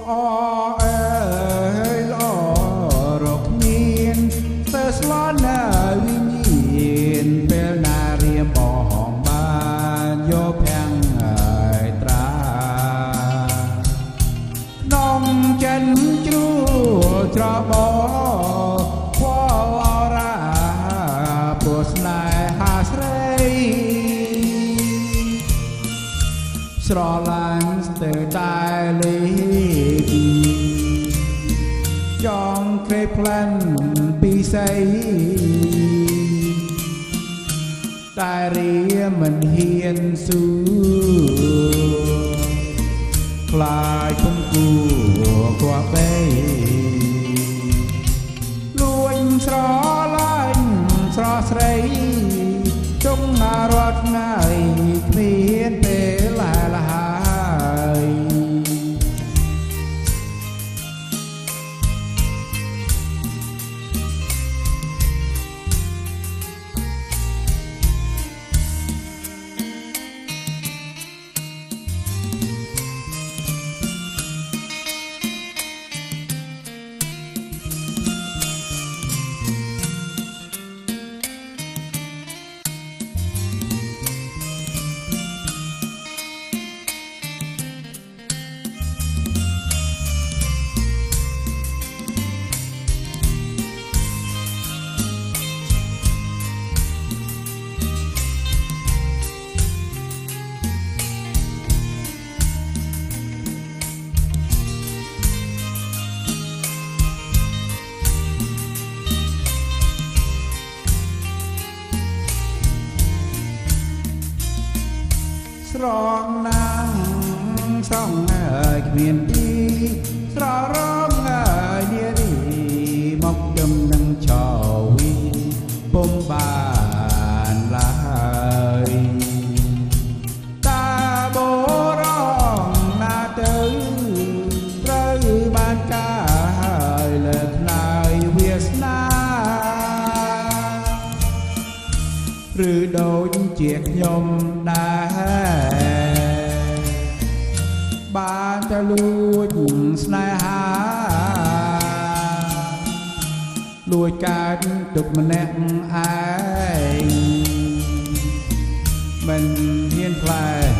ល្អអើយល្អរកមានស្ទើស្លន់នៅវិញ្ញាណពេលណារៀមបហងបានយកភាំងហើយត្រានំចិនជ្រួលច្រប ស្រឡាញ់ស្ទើរតែលេពីចង់ក្រេបផ្លាន់ពីស័យតែរៀមិនហ៊ានស៊ូខ្លាចគុំគួគួបីលួញស្រឡាញ់ស្រស់ស្រីចុងណារត់ថ្ស្រងណាំងស្រងហើយគ្មានទី ឬដូចជាខ្ញុំដែរបានតែលួចស្នេហាលួចកើតទុកម្នាក់ឯងមិនហ៊ានផ្លែង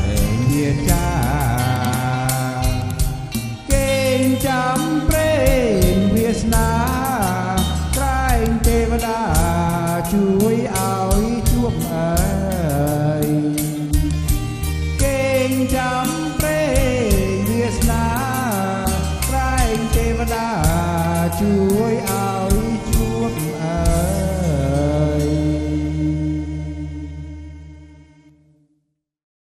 វាចាគេងចាំព្រេងវាសនាក្រែងទេវតាជួយឲ្យ ជួបអើយគេងចាំព្រេងវាសនាក្រែងទេវតាជួយឲ្យជួបអើ